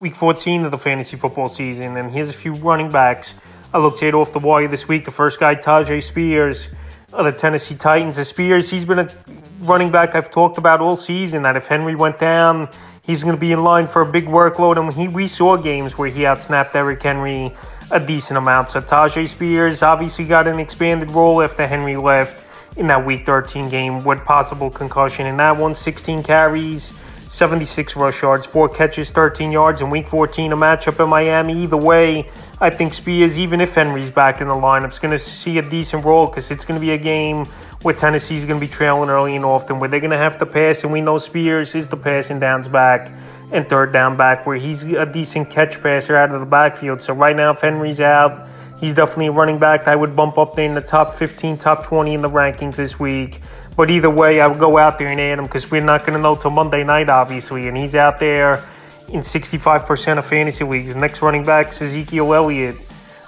Week 14 of the fantasy football season, and here's a few running backs. I looked at off the wire this week. The first guy, Tyjae Spears of the Tennessee Titans. The Spears, he's been a running back I've talked about all season. That if Henry went down, he's going to be in line for a big workload. And he, we saw games where he outsnapped Derrick Henry a decent amount. So Tyjae Spears obviously got an expanded role after Henry left in that Week 13 game with possible concussion. In that one, 16 carries 76 rush yards, four catches, 13 yards in week 14, a matchup in Miami. Either way, I think Spears, even if Henry's back in the lineup, is going to see a decent role because it's going to be a game where Tennessee's going to be trailing early and often, where they're going to have to pass. And we know Spears is the passing downs back and third down back, where he's a decent catch passer out of the backfield. So right now, if Henry's out, he's definitely a running back that I would bump up in the top 15, top 20 in the rankings this week. But either way, I would go out there and add him because we're not going to know till Monday night, obviously. And he's out there in 65% of fantasy leagues. Next running back is Ezekiel Elliott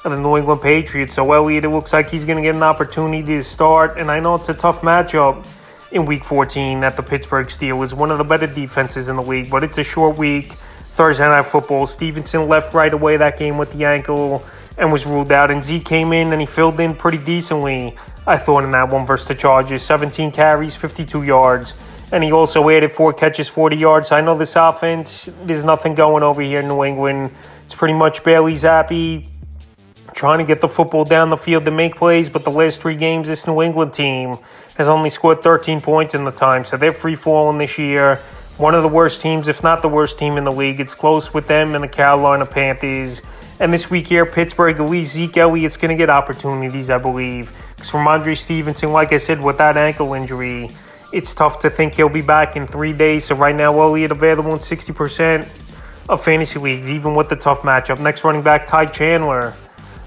of the New England Patriots. So Elliott, it looks like he's going to get an opportunity to start. And I know it's a tough matchup in Week 14 at the Pittsburgh Steelers, one of the better defenses in the league. But it's a short week. Thursday night football. Stevenson left right away that game with the ankle and was ruled out. And Z came in and he filled in pretty decently, I thought, in that one versus the Chargers. 17 carries, 52 yards. And he also added four catches, 40 yards. I know this offense, there's nothing going over here in New England. It's pretty much Bailey Zappe trying to get the football down the field to make plays, but the last three games, this New England team has only scored 13 points in the time. So they're free falling this year one of the worst teams, if not the worst team in the league. It's close with them and the Carolina Panthers. And this week here, Pittsburgh, at least Zeke Elliott's going to get opportunities, I believe. Because from Andre Stevenson, like I said, with that ankle injury, it's tough to think he'll be back in three days. So right now, Elliott available in 60% of fantasy leagues, even with the tough matchup. Next running back, Ty Chandler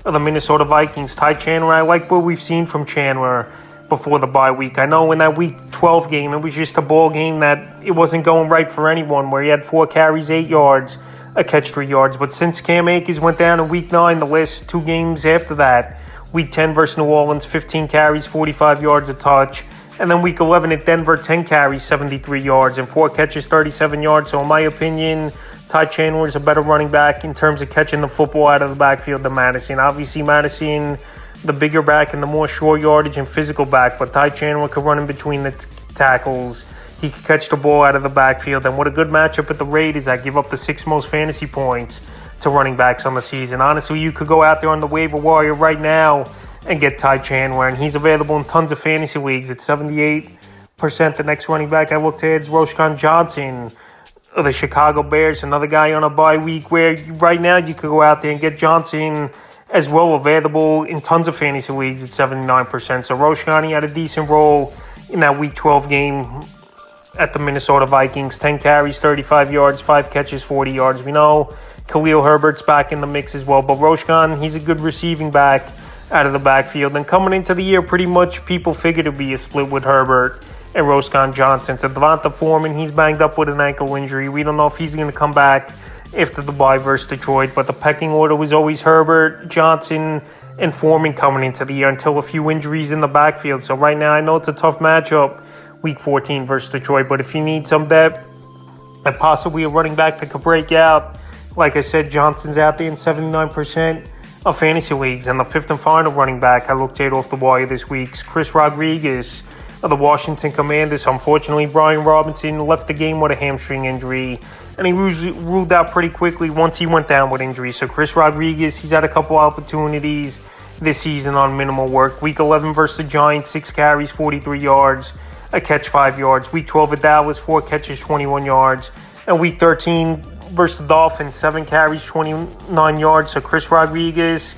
of the Minnesota Vikings. Ty Chandler, I like what we've seen from Chandler before the bye week. I know in that week 12 game, it was just a ball game that it wasn't going right for anyone, where he had four carries, eight yards, a catch, three yards. But since Cam Akers went down in week nine, the last two games after that, week 10 versus New Orleans, 15 carries, 45 yards a touch. And then week 11 at Denver, 10 carries, 73 yards, and four catches, 37 yards. So, in my opinion, Ty Chandler is a better running back in terms of catching the football out of the backfield than Mattison. Obviously, Mattison, the bigger back and the more short yardage and physical back, but Ty Chandler could run in between the t- tackles. He could catch the ball out of the backfield. And what a good matchup with the Raiders that give up the six most fantasy points to running backs on the season. Honestly, you could go out there on the waiver wire right now and get Ty Chandler, and he's available in tons of fantasy leagues. It's 78% the next running back I looked at is Roschon Johnson of the Chicago Bears, another guy on a bye week where right now you could go out there and get Johnson – as well available in tons of fantasy leagues at 79%. So Roschani had a decent role in that Week 12 game at the Minnesota Vikings. 10 carries, 35 yards, 5 catches, 40 yards. We know Khalil Herbert's back in the mix as well, but Roschon, he's a good receiving back out of the backfield. And coming into the year, pretty much people figured it'd be a split with Herbert and Roschon Johnson. So D'Onta Foreman, he's banged up with an ankle injury. We don't know if he's going to come back after the bye versus Detroit. But the pecking order was always Herbert, Johnson, and Foreman coming into the year until a few injuries in the backfield. So right now, I know it's a tough matchup, Week 14 versus Detroit. But if you need some depth and possibly a running back that could break out, like I said, Johnson's out there in 79% of fantasy leagues. And the fifth and final running back I looked at off the wire this week is Chris Rodriguez of the Washington Commanders. Unfortunately, Brian Robinson left the game with a hamstring injury, and he was ruled out pretty quickly once he went down with injury. So Chris Rodriguez, he's had a couple opportunities this season on minimal work. Week 11 versus the Giants, six carries, 43 yards, a catch, five yards. Week 12 at Dallas, four catches, 21 yards. And week 13 versus the Dolphins, seven carries, 29 yards. So Chris Rodriguez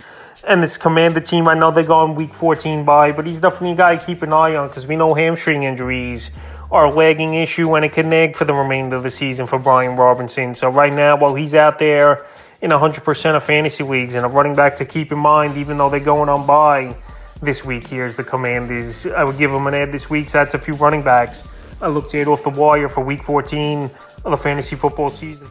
and this Commander team, I know they go on week 14 by, but he's definitely a guy to keep an eye on because we know hamstring injuries are a lagging issue and it can nag for the remainder of the season for Brian Robinson. So right now, while he's out there in 100% of fantasy leagues and a running back to keep in mind, even though they're going on by this week, here's the Commanders. I would give them an ad this week, so that's a few running backs. I looked at off the wire for week 14 of the fantasy football season.